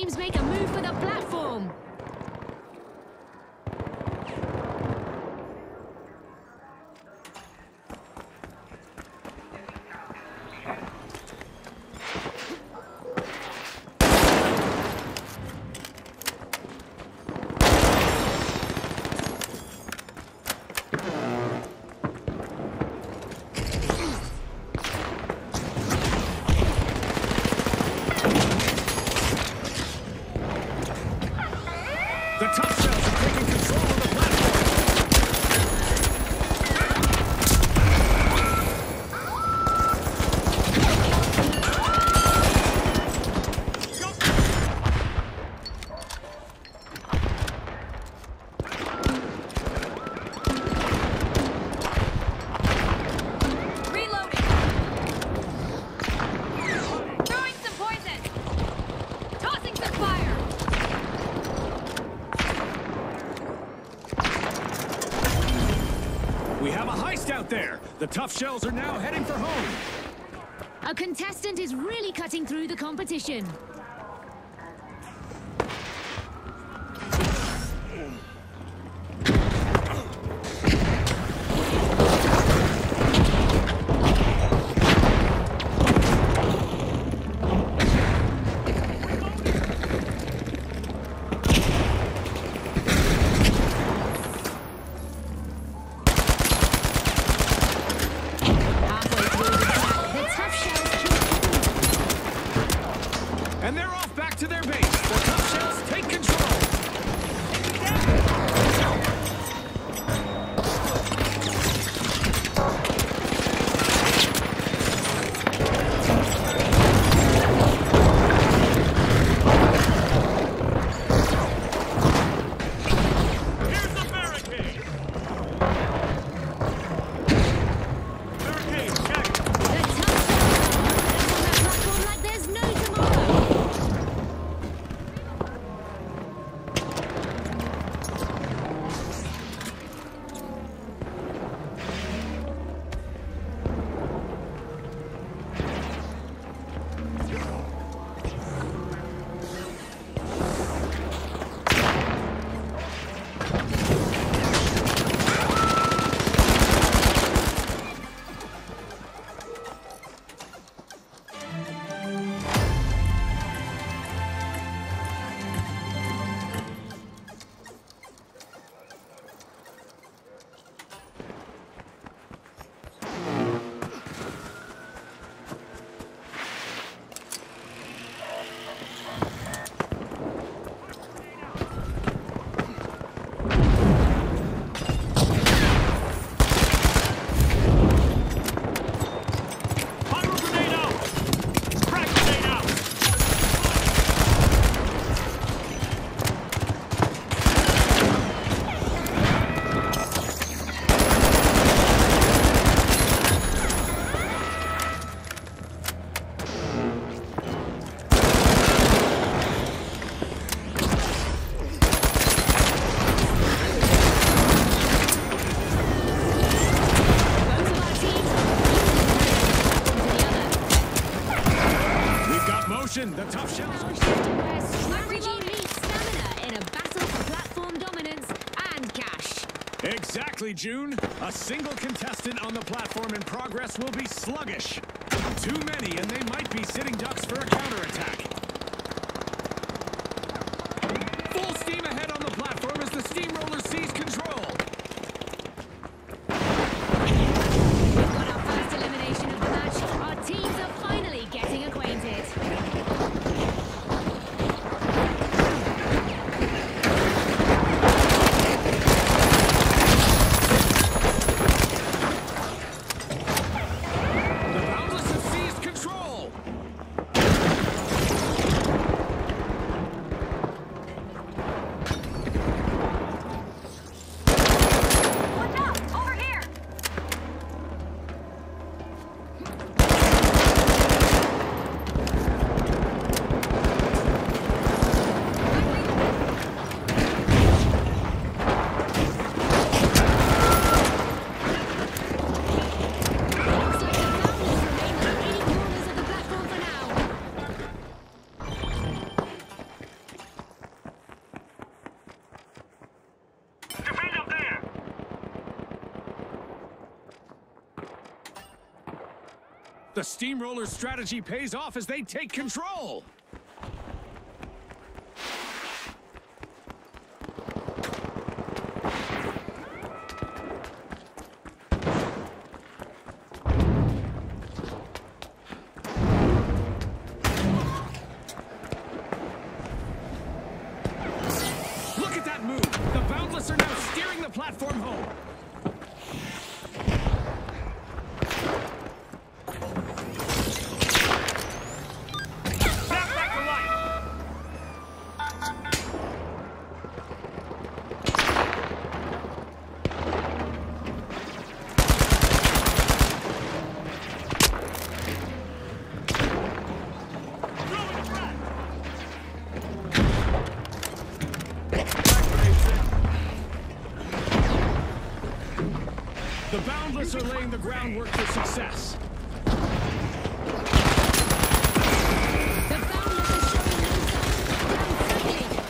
teams make a move for the platform. shells are now heading for home. A contestant is really cutting through the competition. to their base. Exactly, June. A single contestant on the platform in progress will be sluggish. Too many, and they might be sitting ducks for a counterattack. The Steamrollers' strategy pays off as they take control. Look at that move! The Boundless are now steering the platform home. The Boundless are laying the groundwork for success. The Boundless are showing no signs of.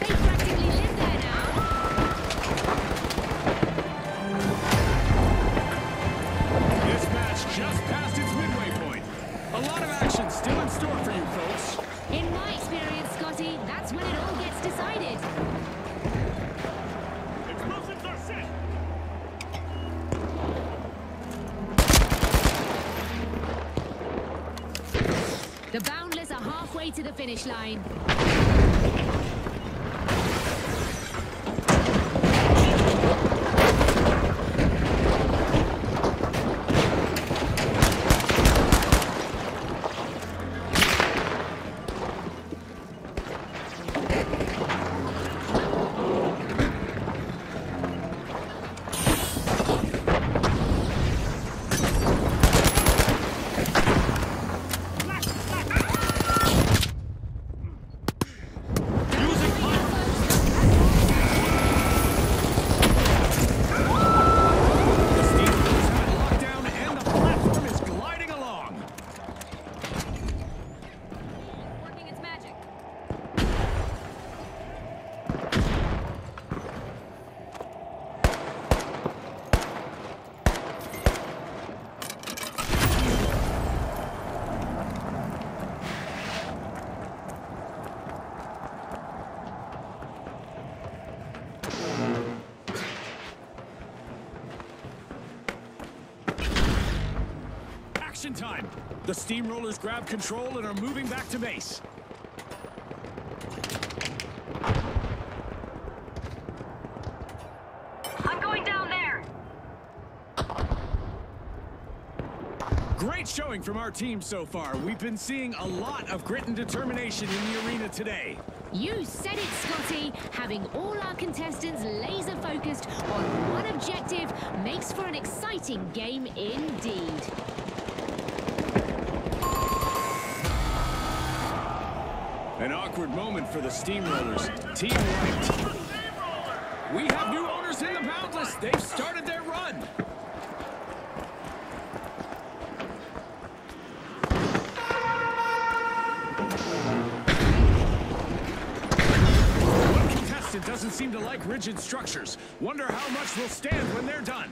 They practically live there now. This match just passed its midway point. A lot of action still in store for you folks. In my experience, Scotty, that's when it all gets decided. To the finish line. Action time! The Steamrollers grab control and are moving back to base. I'm going down there. Great showing from our team so far. We've been seeing a lot of grit and determination in the arena today. You said it, Scotty. Having all our contestants laser focused on one objective makes for an exciting game indeed. Awkward moment for the Steamrollers. Team wiped. We have new owners in the Boundless. They've started their run. One contestant doesn't seem to like rigid structures. Wonder how much will stand when they're done.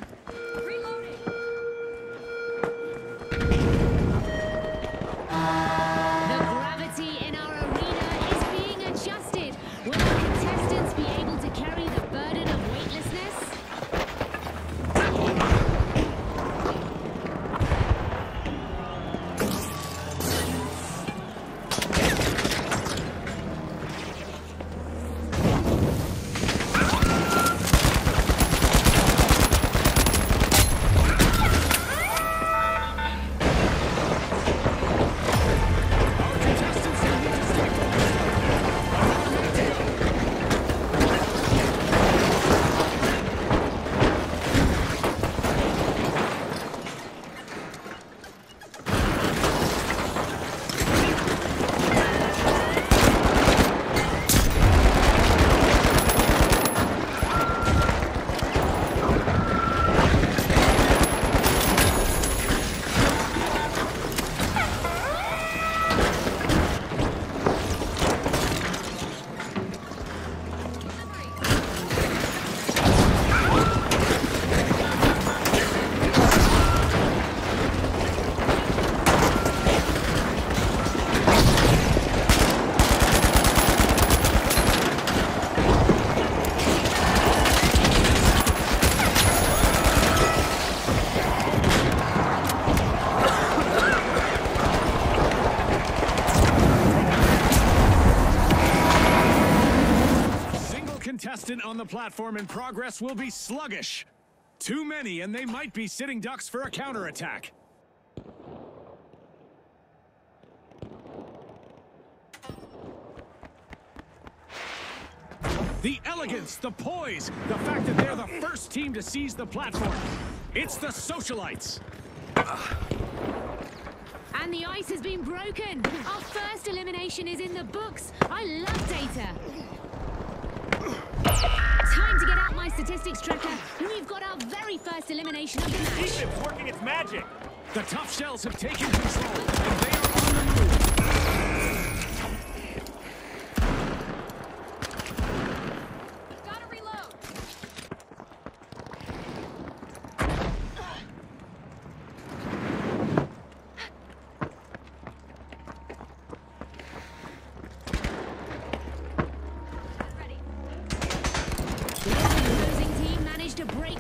On the platform in progress will be sluggish. Too many, and they might be sitting ducks for a counterattack. The elegance, the poise, the fact that they're the first team to seize the platform. It's the socialites. And the ice has been broken. Our first elimination is in the books. I love data. My statistics tracker. We've got our very first elimination of the match. Defense working its magic. The tough shells have taken control, and they are on the move. Gotta reload. Ready. The opposing team managed to break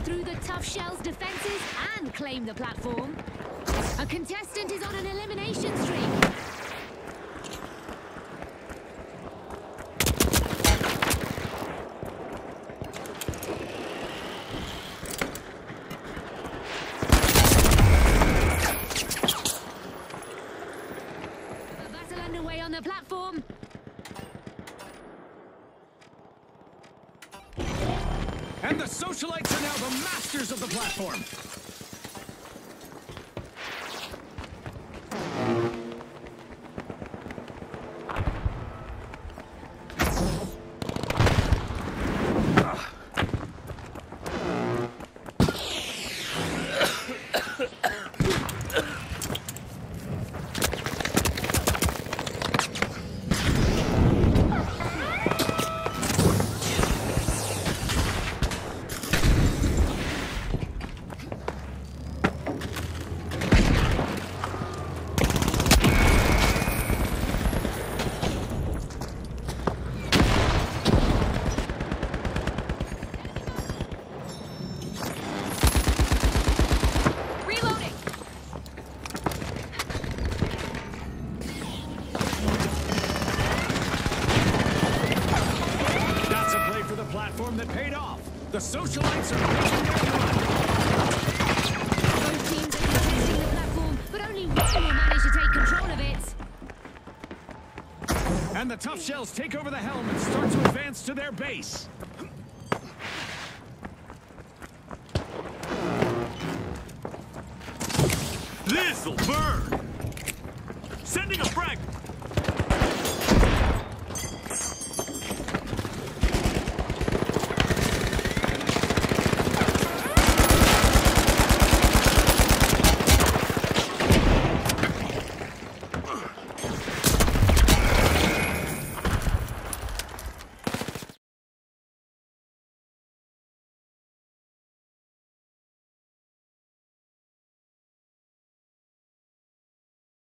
tough shell's defenses and claim the platform. A contestant is on an elimination streak. Platform. The socialites are making their run. Both teams are contesting the platform, but only one will manage to take control of it. And the tough shells take over the helm and start to advance to their base. This'll burn. Sending a frag.